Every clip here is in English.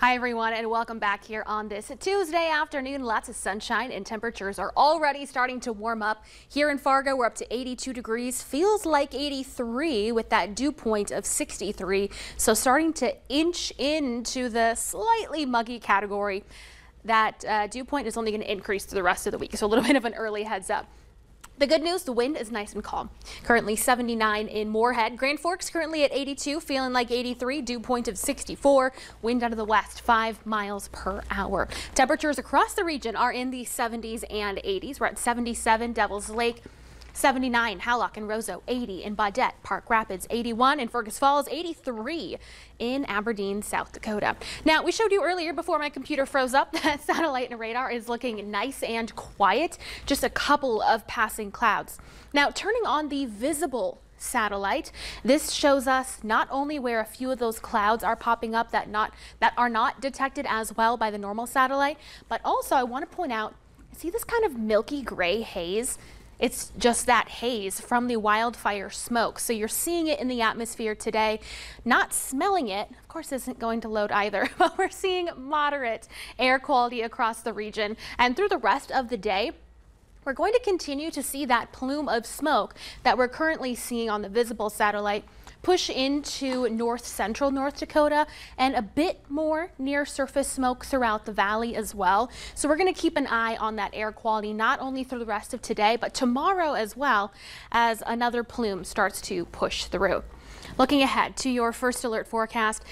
Hi everyone and welcome back here on this Tuesday afternoon. Lots of sunshine and temperatures are already starting to warm up. Here in Fargo we're up to 82 degrees. Feels like 83 with that dew point of 63. So starting to inch into the slightly muggy category. That uh, dew point is only going to increase through the rest of the week. So a little bit of an early heads up. The good news, the wind is nice and calm. Currently 79 in Moorhead. Grand Forks currently at 82, feeling like 83, dew point of 64. Wind out of the west, 5 miles per hour. Temperatures across the region are in the 70s and 80s. We're at 77 Devil's Lake. 79 Hallock and Roseau, 80 in Baudette, Park Rapids, 81 in Fergus Falls, 83 in Aberdeen, South Dakota. Now, we showed you earlier before my computer froze up that satellite and radar is looking nice and quiet, just a couple of passing clouds. Now, turning on the visible satellite. This shows us not only where a few of those clouds are popping up that not that are not detected as well by the normal satellite, but also I want to point out, see this kind of milky gray haze? It's just that haze from the wildfire smoke. So you're seeing it in the atmosphere today, not smelling it. Of course, isn't going to load either, but we're seeing moderate air quality across the region. And through the rest of the day, we're going to continue to see that plume of smoke that we're currently seeing on the visible satellite push into north central North Dakota and a bit more near surface smoke throughout the valley as well. So we're going to keep an eye on that air quality not only through the rest of today, but tomorrow as well as another plume starts to push through. Looking ahead to your first alert forecast.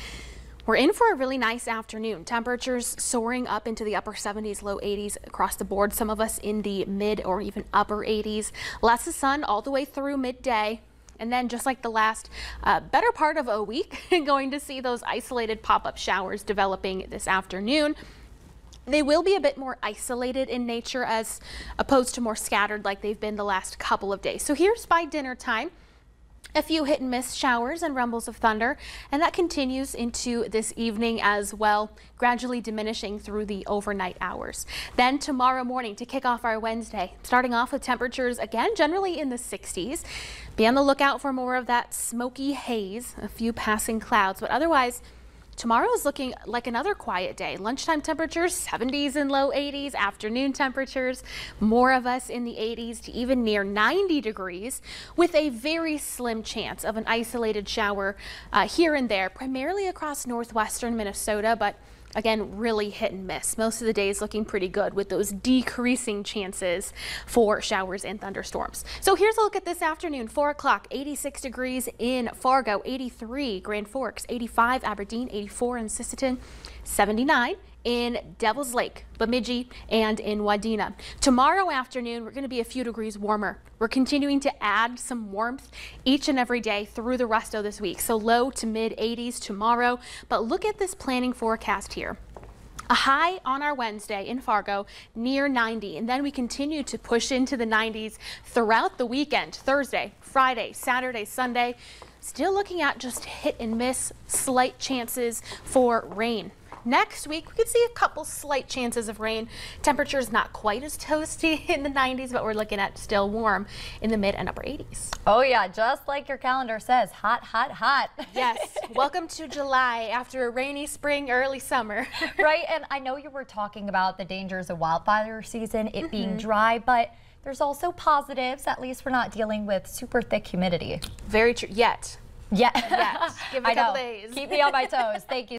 We're in for a really nice afternoon. Temperatures soaring up into the upper 70s, low 80s across the board. Some of us in the mid or even upper 80s. Lots of sun all the way through midday. And then just like the last uh, better part of a week, going to see those isolated pop-up showers developing this afternoon. They will be a bit more isolated in nature as opposed to more scattered like they've been the last couple of days. So here's by dinner time. A few hit and miss showers and rumbles of thunder, and that continues into this evening as well, gradually diminishing through the overnight hours. Then tomorrow morning to kick off our Wednesday, starting off with temperatures again generally in the 60s. Be on the lookout for more of that smoky haze, a few passing clouds, but otherwise Tomorrow is looking like another quiet day. Lunchtime temperatures 70s and low 80s, afternoon temperatures more of us in the 80s to even near 90 degrees with a very slim chance of an isolated shower uh, here and there, primarily across northwestern Minnesota, but Again, really hit and miss. Most of the day is looking pretty good with those decreasing chances for showers and thunderstorms. So here's a look at this afternoon, 4 o'clock, 86 degrees in Fargo, 83 Grand Forks, 85 Aberdeen, 84 in Sisseton, 79 in Devil's Lake, Bemidji, and in Wadena. Tomorrow afternoon, we're going to be a few degrees warmer. We're continuing to add some warmth each and every day through the rest of this week. So low to mid 80s tomorrow. But look at this planning forecast here. A high on our Wednesday in Fargo near 90, and then we continue to push into the 90s throughout the weekend, Thursday, Friday, Saturday, Sunday. Still looking at just hit and miss, slight chances for rain. Next week, we could see a couple slight chances of rain. Temperatures not quite as toasty in the 90s, but we're looking at still warm in the mid and upper 80s. Oh yeah, just like your calendar says, hot, hot, hot. Yes, welcome to July after a rainy spring, early summer. right, and I know you were talking about the dangers of wildfire season, it mm -hmm. being mm-hmm. dry, but there's also positives. At least we're not dealing with super thick humidity. Very true. Yet. Yeah. Yet. Give it a couple days. Keep me on my toes. Thank you.